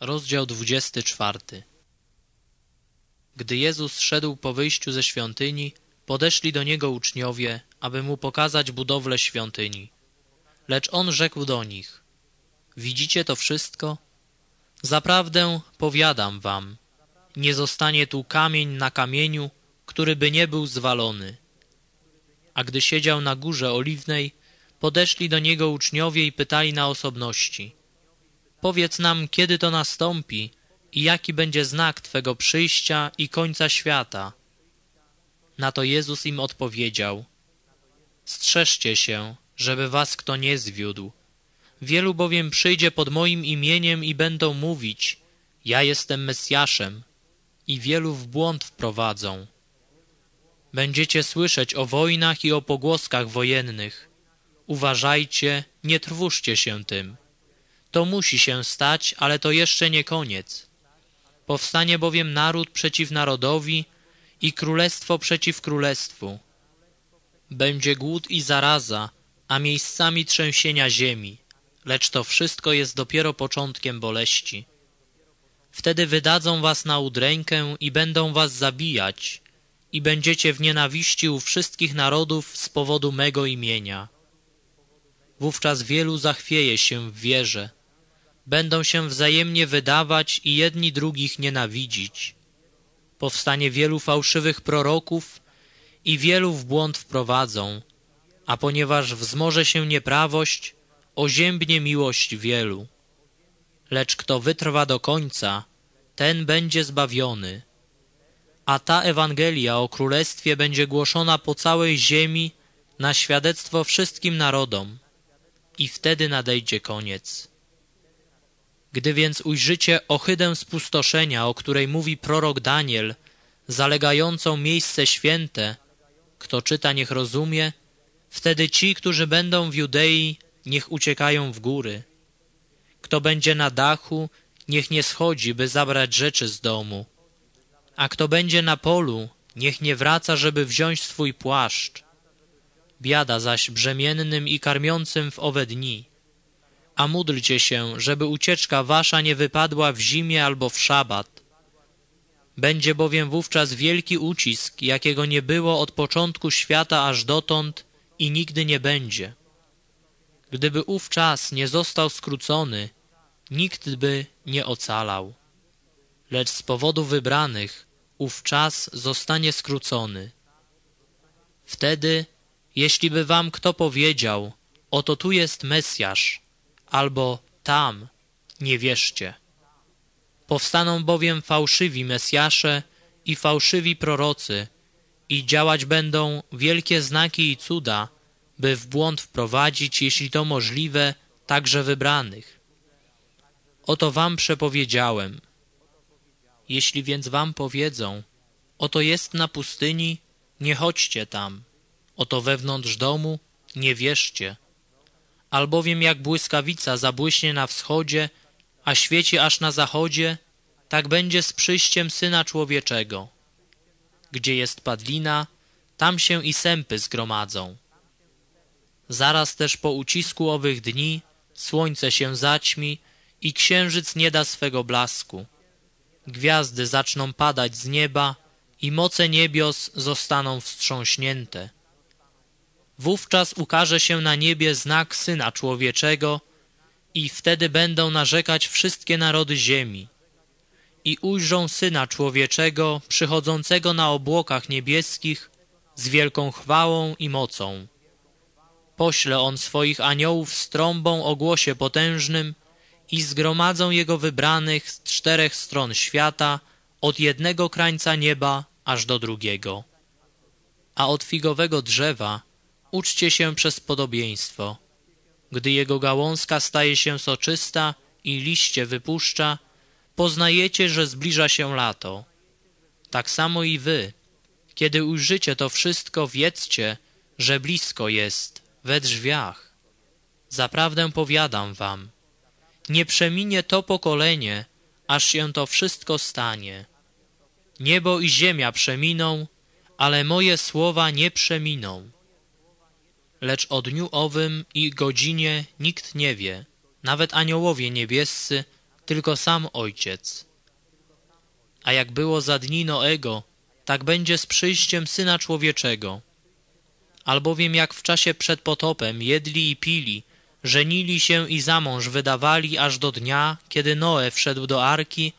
Rozdział 24 Gdy Jezus szedł po wyjściu ze świątyni, podeszli do Niego uczniowie, aby Mu pokazać budowlę świątyni. Lecz On rzekł do nich, Widzicie to wszystko? Zaprawdę powiadam wam, nie zostanie tu kamień na kamieniu, który by nie był zwalony. A gdy siedział na górze oliwnej, podeszli do Niego uczniowie i pytali na osobności – Powiedz nam, kiedy to nastąpi i jaki będzie znak Twego przyjścia i końca świata. Na to Jezus im odpowiedział, Strzeżcie się, żeby was kto nie zwiódł. Wielu bowiem przyjdzie pod moim imieniem i będą mówić, ja jestem Mesjaszem, i wielu w błąd wprowadzą. Będziecie słyszeć o wojnach i o pogłoskach wojennych. Uważajcie, nie trwóżcie się tym. To musi się stać, ale to jeszcze nie koniec. Powstanie bowiem naród przeciw narodowi i królestwo przeciw królestwu. Będzie głód i zaraza, a miejscami trzęsienia ziemi, lecz to wszystko jest dopiero początkiem boleści. Wtedy wydadzą was na udrękę i będą was zabijać i będziecie w nienawiści u wszystkich narodów z powodu mego imienia. Wówczas wielu zachwieje się w wierze, będą się wzajemnie wydawać i jedni drugich nienawidzić. Powstanie wielu fałszywych proroków i wielu w błąd wprowadzą, a ponieważ wzmoże się nieprawość, oziębnie miłość wielu. Lecz kto wytrwa do końca, ten będzie zbawiony. A ta Ewangelia o Królestwie będzie głoszona po całej ziemi na świadectwo wszystkim narodom i wtedy nadejdzie koniec. Gdy więc ujrzycie ohydę spustoszenia, o której mówi prorok Daniel, zalegającą miejsce święte, kto czyta, niech rozumie, wtedy ci, którzy będą w Judei, niech uciekają w góry. Kto będzie na dachu, niech nie schodzi, by zabrać rzeczy z domu. A kto będzie na polu, niech nie wraca, żeby wziąć swój płaszcz. Biada zaś brzemiennym i karmiącym w owe dni a módlcie się, żeby ucieczka wasza nie wypadła w zimie albo w szabat. Będzie bowiem wówczas wielki ucisk, jakiego nie było od początku świata aż dotąd i nigdy nie będzie. Gdyby ów czas nie został skrócony, nikt by nie ocalał. Lecz z powodu wybranych ów czas zostanie skrócony. Wtedy, jeśli by wam kto powiedział, oto tu jest Mesjasz, albo tam nie wierzcie. Powstaną bowiem fałszywi Mesjasze i fałszywi prorocy i działać będą wielkie znaki i cuda, by w błąd wprowadzić, jeśli to możliwe, także wybranych. Oto wam przepowiedziałem. Jeśli więc wam powiedzą, oto jest na pustyni, nie chodźcie tam, oto wewnątrz domu, nie wierzcie albowiem jak błyskawica zabłyśnie na wschodzie, a świeci aż na zachodzie, tak będzie z przyjściem Syna Człowieczego. Gdzie jest padlina, tam się i sępy zgromadzą. Zaraz też po ucisku owych dni słońce się zaćmi i księżyc nie da swego blasku. Gwiazdy zaczną padać z nieba i moce niebios zostaną wstrząśnięte. Wówczas ukaże się na niebie znak Syna Człowieczego i wtedy będą narzekać wszystkie narody ziemi. I ujrzą Syna Człowieczego przychodzącego na obłokach niebieskich z wielką chwałą i mocą. Pośle On swoich aniołów z trąbą o głosie potężnym i zgromadzą Jego wybranych z czterech stron świata, od jednego krańca nieba aż do drugiego. A od figowego drzewa Uczcie się przez podobieństwo. Gdy jego gałązka staje się soczysta i liście wypuszcza, poznajecie, że zbliża się lato. Tak samo i wy. Kiedy ujrzycie to wszystko, wiedzcie, że blisko jest, we drzwiach. Zaprawdę powiadam wam, nie przeminie to pokolenie, aż się to wszystko stanie. Niebo i ziemia przeminą, ale moje słowa nie przeminą lecz o dniu owym i godzinie nikt nie wie, nawet aniołowie niebiescy, tylko sam Ojciec. A jak było za dni Noego, tak będzie z przyjściem Syna Człowieczego. Albowiem jak w czasie przed potopem jedli i pili, żenili się i za mąż wydawali aż do dnia, kiedy Noe wszedł do arki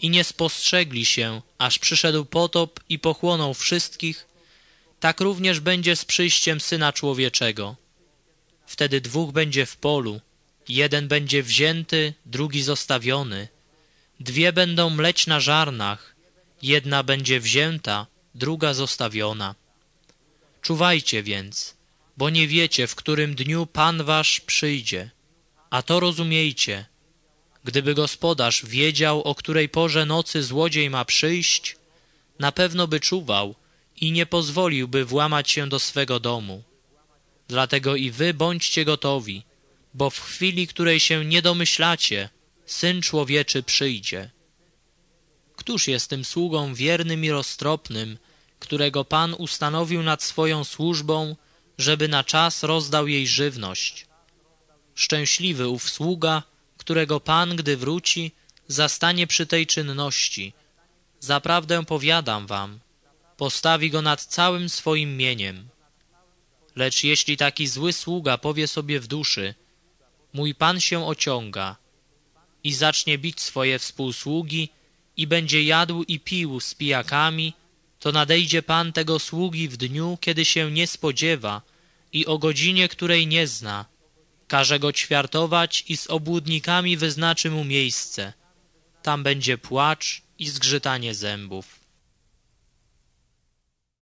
i nie spostrzegli się, aż przyszedł potop i pochłonął wszystkich, tak również będzie z przyjściem Syna Człowieczego. Wtedy dwóch będzie w polu, jeden będzie wzięty, drugi zostawiony. Dwie będą mleć na żarnach, jedna będzie wzięta, druga zostawiona. Czuwajcie więc, bo nie wiecie, w którym dniu Pan wasz przyjdzie. A to rozumiejcie. Gdyby gospodarz wiedział, o której porze nocy złodziej ma przyjść, na pewno by czuwał i nie pozwoliłby włamać się do swego domu. Dlatego i wy bądźcie gotowi, bo w chwili, której się nie domyślacie, Syn Człowieczy przyjdzie. Któż jest tym sługą wiernym i roztropnym, którego Pan ustanowił nad swoją służbą, żeby na czas rozdał jej żywność? Szczęśliwy ów sługa, którego Pan, gdy wróci, zastanie przy tej czynności. Zaprawdę powiadam wam, postawi go nad całym swoim mieniem. Lecz jeśli taki zły sługa powie sobie w duszy, mój Pan się ociąga i zacznie bić swoje współsługi i będzie jadł i pił z pijakami, to nadejdzie Pan tego sługi w dniu, kiedy się nie spodziewa i o godzinie, której nie zna. Każe go ćwiartować i z obłudnikami wyznaczy mu miejsce. Tam będzie płacz i zgrzytanie zębów.